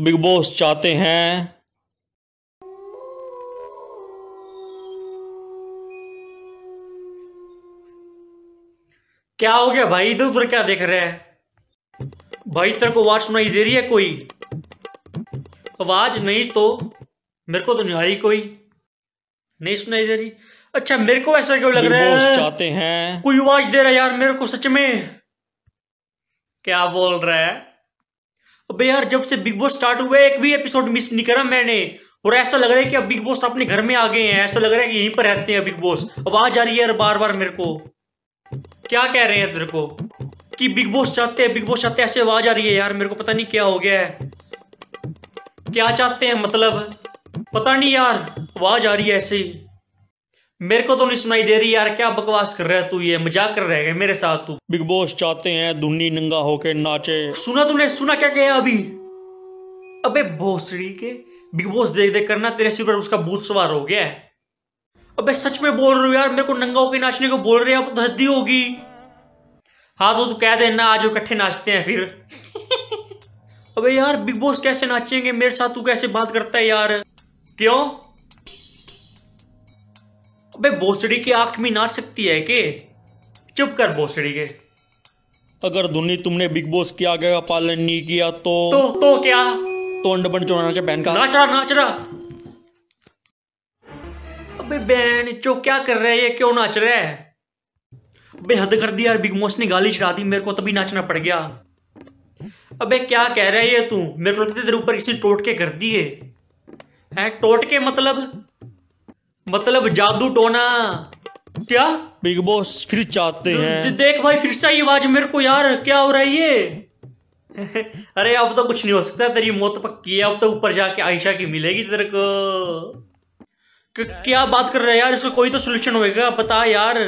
Big boss चाहते हैं। क्या हो गया भाई? इधर उधर क्या देख रहे है? भाई तेरे को आवाज़ सुनाई दे रही है कोई? आवाज़ नहीं तो मेरे को तो नहीं आ रही कोई। नहीं सुनाई दे रही? अच्छा मेरे को ऐसा क्यों लग रहा है? चाहते हैं। कोई आवाज़ दे रहा है यार मेरे को सच में। क्या बोल रहा है? अबे यार, जब से बिग बॉस स्टार्ट हुआ है एक भी एपिसोड मिस नहीं करा मैंने। और ऐसा लग रहा है कि अब बिग बॉस अपने घर में आ गए हैं, ऐसा लग रहा है कि यहीं पर रहते हैं बिग बॉस आवाज़ आ जा रही है यार बार बार मेरे को। क्या कह रहे हैं तेरे को? कि बिग बॉस चाहते हैं बिग बॉस चाहते हैं, ऐसे आवाज़ आ रही है यार, मेरे को पता नहीं क्या हो गया है। क्या चाहते हैं मतलब? पता नहीं यार, आवाज़ आ रही है ऐसे ही। मेरे को तो नहीं सुनाई दे रही यार क्या बकवास कर रहा है तू? ये मज़ाक कर रहा है मेरे साथ तू? बिग बॉस चाहते हैं दुन्नी नंगा होके नाचे। सुना तूने? सुना क्या कहा अभी? अबे भोसड़ी के बिग बॉस देख देख करना तेरे सिर पर उसका भूत सवार हो गया है। अबे सच में बोल रहे हो यार मेरे को नंगा होके नाचने को बोल रहे हैं अब तो हद्दी होगी। हाँ तो तू कह देना आज इकट्ठे नाचते हैं फिर। अबे यार बिग बॉस कैसे नाचेंगे? मेरे साथ तू कैसे बात करता है यार? क्यों? अबे भोसड़ी की आँख में नाच सकती है के चुप कर भोसड़ी के। अगर दुन्नी तुमने बिग बॉस की आगे का पालन नहीं किया तो तो तो क्या? तो अंडबन चोना नाचे बहन का। नाच रहा नाच रहा। अबे बहन चो क्या कर रहा है? ये क्यों नाच रहा है? अबे हद कर दी यार बिग बॉस ने गाली चढ़ा दी मेरे को तभी नाचना पड़ गया। अबे क्या कह रहा है ये तू? मेरे को लगता तेरे ऊपर किसी टोट के कर दिए। है टोट के मतलब? मतलब जादू टोना। क्या? बिग बॉस फिर चाहते हैं। देख भाई फिर से आवाज़ मेरे को यार क्या हो रहा है ये? अरे अब तो कुछ नहीं हो सकता तेरी मौत पक्की है अब तो ऊपर जाके आयशा की मिलेगी तेरे को। क्या बात कर रहा है यार इसका कोई तो सोल्यूशन होएगा बता यार।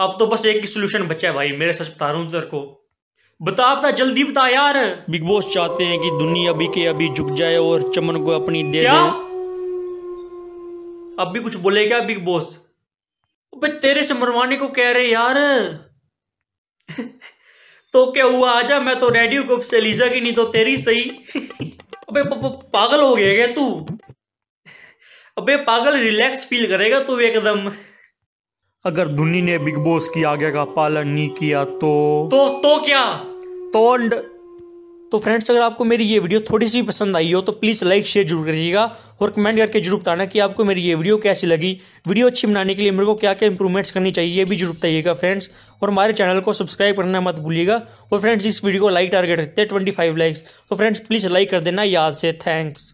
अब तो बस एक ही सोल्यूशन बचा है भाई मेरे सच बता रहा हूँ तेरे को। बता बता जल्दी बता यार। बिग बॉस चाहते हैं कि दुनिया अभी के अभी झुक जाए और चमन को अपनी दे क्या? दे। अब भी कुछ बोले क्या बिग बॉस? अबे तेरे से मरवाने को कह रहे यार। तो क्या हुआ? आजा मैं तो रेडी हूँ से। लीजा की नहीं तो तेरी सही। अबे प- प- पागल हो गया क्या तू? अबे पागल रिलैक्स फील करेगा तू एकदम। अगर दुन्नी ने बिग बॉस की आगे का पालन नहीं किया तो? तो तो क्या? तो अंड तो फ्रेंड्स अगर आपको मेरी ये वीडियो थोड़ी सी पसंद आई हो तो प्लीज़ लाइक शेयर ज़रूर करिएगा और कमेंट करके ज़रूर बताना कि आपको मेरी ये वीडियो कैसी लगी। वीडियो अच्छी बनाने के लिए मेरे को क्या क्या इंप्रूवमेंट्स करनी चाहिए, ये भी ज़रूर बताइएगा फ्रेंड्स और हमारे चैनल को सब्सक्राइब करना मत भूलिएगा। और फ्रेंड्स इस वीडियो को लाइक टारगेट रखते हैं ट्वेंटी लाइक्स तो फ्रेंड्स प्लीज़ लाइक कर देना, याद से थैंक्स